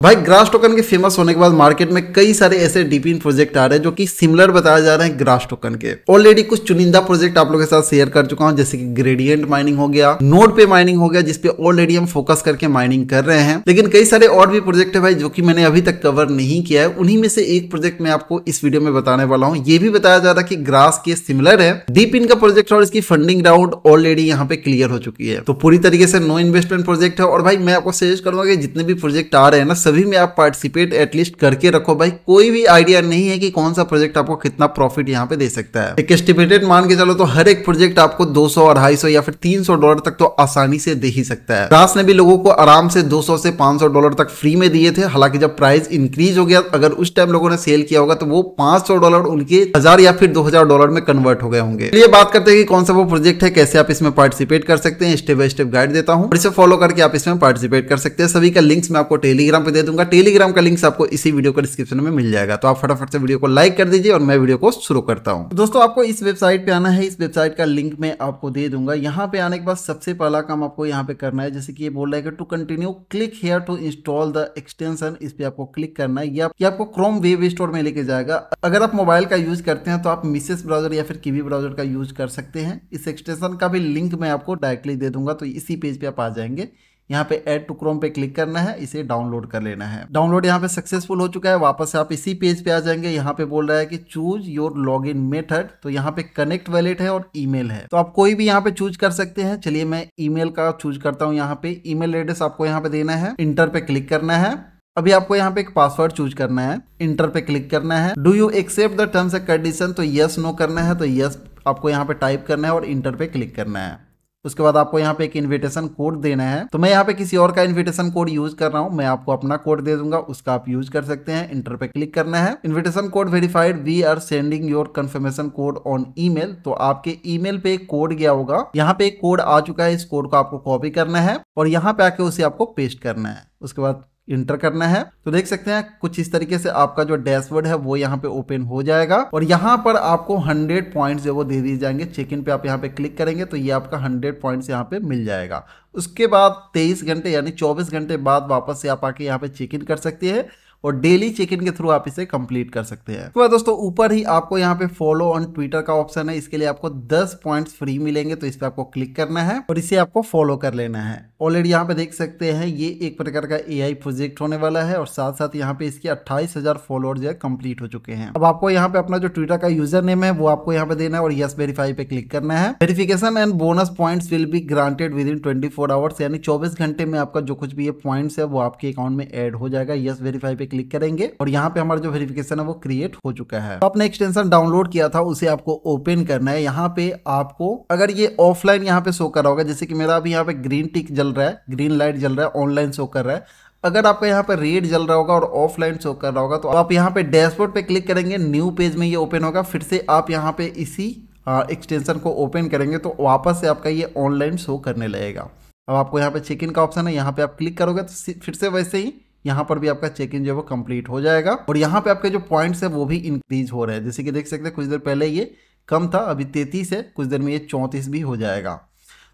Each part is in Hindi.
भाई, ग्रास टोकन के फ़ेमस होने के बाद मार्केट में कई सारे ऐसे डीपीन प्रोजेक्ट आ रहे हैं जो कि सिमिलर बताया जा रहे हैं ग्रास टोकन के। ऑलरेडी कुछ चुनिंदा प्रोजेक्ट आप लोगों के साथ शेयर कर चुका हूँ, जैसे कि ग्रेडियंट माइनिंग हो गया नोड पे माइनिंग हो गया जिसपे ऑलरेडी हम फोकस करके माइनिंग कर रहे हैं। लेकिन कई सारे और भी प्रोजेक्ट है भाई, जो की मैंने अभी तक कवर नहीं किया है। उन्हीं में से एक प्रोजेक्ट मैं आपको इस वीडियो में बताने वाला हूँ। ये भी बताया जा रहा है कि ग्रास के सिमिलर है। डीपिन का प्रोजेक्ट और इसकी फंडिंग राउंड ऑलरेडी यहाँ पे क्लियर हो चुकी है। तो पूरी तरीके से नो इन्वेस्टमेंट प्रोजेक्ट है। और भाई, मैं आपको सजेस्ट करूँगा कि जितने भी प्रोजेक्ट आ रहे हैं ना सभी में आप पार्टिसिपेट एटलीस्ट करके रखो भाई। कोई भी आइडिया नहीं है कि कौन सा प्रोजेक्ट आपको कितना प्रॉफिट यहाँ पे दे सकता है। एक एस्टिमेटेड मान के चलो तो हर एक प्रोजेक्ट आपको 200 और 250 या फिर 300 डॉलर तक तो आसानी से दे ही सकता है। दास ने भी लोगों को आराम से 200 से 500 डॉलर तक फ्री में दिए थे। हालाँकि जब प्राइस इंक्रीज हो गया, अगर उस टाइम लोगों ने सेल किया होगा तो वो पाँच डॉलर उनके हज़ार या फिर दो हज़ार डॉलर में कन्वर्ट हो गए होंगे। ये बात करते हैं कि कौन सा वो प्रोजेक्ट है, कैसे आप इसमें पार्टिसिपेट कर सकते हैं। स्टेप बाय स्टेप गाइड देता हूँ। इसे फॉलो करके आप इसमें पार्टिसिपेट कर सकते हैं। सभी का लिंक्स मैं आपको टेलीग्राम पे दे दूँगा। टेलीग्राम का लिंक्स आपको इसी वीडियो का डिस्क्रिप्शन में मिल जाएगा। तो आप फटाफट से वीडियो को लाइक कर दीजिए और मैं वीडियो को शुरू करता हूँ। दोस्तों, आपको इस वेबसाइट पे आना है। इस वेबसाइट का लिंक मैं आपको दे दूँगा। यहाँ पे आने के बाद सबसे पहला काम आपको यहाँ पे करना है। जैसे कि ये बोल रहा है to continue click here to install the extension इस पे आपको क्लिक करना है। या आपको क्रोम वेब स्टोर में लेके जाएगा। अगर आप मोबाइल का यूज़ करते हैं तो आप मिसेस ब्राउज़र या फिर कीवी ब्राउज़र का यूज़ कर सकते हैं। इस एक्सटेंशन का भी लिंक मैं आपको डायरेक्टली दे दूँगा। तो इसी पेज पे आप आ जाएँगे। यहाँ पे एड टू क्रोम पे क्लिक करना है, इसे डाउनलोड कर लेना है। डाउनलोड यहाँ पे सक्सेसफुल हो चुका है, वापस आप इसी पेज पे आ जाएँगे। यहाँ पे बोल रहा है कि choose your log in method तो यहाँ पे कनेक्ट वैलेट है और ईमेल है। तो आप कोई भी यहाँ पे चूज़ कर सकते हैं। चलिए मैं ईमेल का चूज़ करता हूँ यहाँ पे। ईमेल एड्रेस आपको यहाँ पे देना है। इंटर पे क्लिक करना है। अभी आपको यहाँ पे एक पासवर्ड चूज़ करना है। इंटर पे क्लिक करना है। Do you accept the terms and condition तो यस नो करना है। तो यस आपको यहाँ पे टाइप करना है और इंटर पे क्लिक करना है। उसके बाद आपको यहाँ पे एक इन्विटेशन कोड देना है। तो मैं यहाँ पे किसी और का इन्विटेशन कोड यूज़ कर रहा हूँ। मैं आपको अपना कोड दे दूँगा। उसका आप यूज़ कर सकते हैं। इंटर पे क्लिक करना है। Invitation code verified we are sending your confirmation code on email तो आपके ईमेल पे कोड गया होगा। यहाँ पे एक कोड आ चुका है। इस कोड को आपको कॉपी करना है। और यहाँ पे आके उसे आपको पेस्ट करना है। उसके बाद इंटर करना है। तो देख सकते हैं, कुछ इस तरीके से आपका जो डैशबोर्ड है, वो यहाँ पे ओपन हो जाएगा। और यहाँ पर आपको 100 पॉइंट्स जो वो दे दिए जाएँगे। चेक इन पे आप यहाँ पे क्लिक करेंगे तो ये आपका 100 पॉइंट्स यहाँ पे मिल जाएगा। उसके बाद 23 घंटे, यानी 24 घंटे बाद वापस से आप आके यहाँ पे चेक इन कर सकते हैं। और डेली चेक इन के थ्रू आप इसे कंप्लीट कर सकते हैं। तो दोस्तों, ऊपर ही आपको यहाँ पे फॉलो ऑन ट्विटर का ऑप्शन है। इसके लिए आपको 10 पॉइंट्स फ्री मिलेंगे तो इस पर आपको क्लिक करना है और इसे आपको फॉलो कर लेना है। ऑलरेडी यहाँ पे देख सकते हैं, ये एक प्रकार का एआई प्रोजेक्ट होने वाला है और साथ साथ यहाँ पे इसके अट्ठाईस हज़ार फॉलोअर जो है कंप्लीट हो चुके हैं। अब आपको यहाँ पे अपना जो ट्विटर का यूज़र नेम है, वो आपको यहाँ पे देना है और यस वेरीफाई पे क्लिक करना है। Verification and bonus points will be granted within twenty hours यानी चौबीस घंटे में आपका जो कुछ भी ये पॉइंट्स है, वो आपके अकाउंट में एड हो जाएगा। यस वेरीफाई पे क्लिक करेंगे और यहाँ पे हमारा जो वेरिफिकेशन है वो क्रिएट हो चुका है। तो आपने एक्सटेंशन डाउनलोड किया था, उसे आपको ओपन करना है। यहाँ पे आपको, अगर ये ऑफलाइन यहाँ पे शो कर रहा होगा, जैसे कि मेरा अभी यहाँ पे ग्रीन टिक जल रहा है ग्रीन लाइट जल रहा है ऑनलाइन शो कर रहा है। अगर आपका यहाँ पे रेड जल रहा होगा और ऑफलाइन शो कर रहा होगा तो आप यहाँ पे डैशबोर्ड पे क्लिक करेंगे न्यू पेज में ये ओपन होगा, फिर से आप यहाँ पे इसी एक्सटेंशन को ओपन करेंगे तो वापस से आपका ये ऑनलाइन शो करने लगेगा। अब आपको यहाँ पे चेक इन का ऑप्शन है, यहाँ पे आप क्लिक करोगे तो फिर से वैसे ही यहाँ पर भी आपका चेक इन जो है वो कंप्लीट हो जाएगा। और यहाँ पे आपके जो पॉइंट्स है वो भी इंक्रीज हो रहे हैं। जैसे कि देख सकते हैं, कुछ देर पहले ये कम था, अभी तैतीस है, कुछ देर में ये चौंतीस भी हो जाएगा।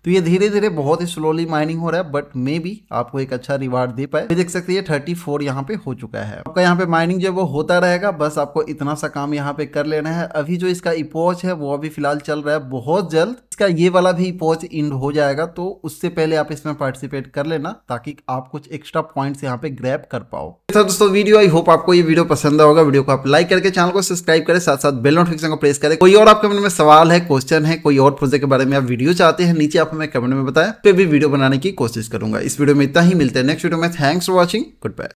तो ये धीरे धीरे बहुत ही स्लोली माइनिंग हो रहा है बट मे भी आपको एक अच्छा रिवार्ड दे पाए। देख सकते हैं थर्टी फोर यहाँ पे हो चुका है। आपका यहाँ पे माइनिंग जो है वो होता रहेगा, बस आपको इतना सा काम यहाँ पे कर लेना है। अभी जो इसका इपोच है, वो अभी फ़िलहाल चल रहा है, बहुत जल्द इसका ये वाला भी पोच इंड हो जाएगा तो उससे पहले आप इसमें पार्टिसिपेट कर लेना ताकि आप कुछ एक्स्ट्रा पॉइंट्स यहाँ पे ग्रैप कर पाओ। तो दोस्तों वीडियो आई होप आपको ये वीडियो पसंद होगा। वीडियो को आप लाइक करके चैनल को सब्सक्राइब करें साथ साथ बेल नोटिफिकेशन को प्रेस करें। कोई और आपके मन में सवाल है क्वेश्चन है, कोई और प्रोजेक्ट के बारे में आप वीडियो चाहते हैं, नीचे आप हमें कमेंट में बताएँ तो भी वीडियो बनाने की कोशिश करूँगा। इस वीडियो में इतना ही, मिलते हैं नेक्स्ट वीडियो में। Thanks for watching goodbye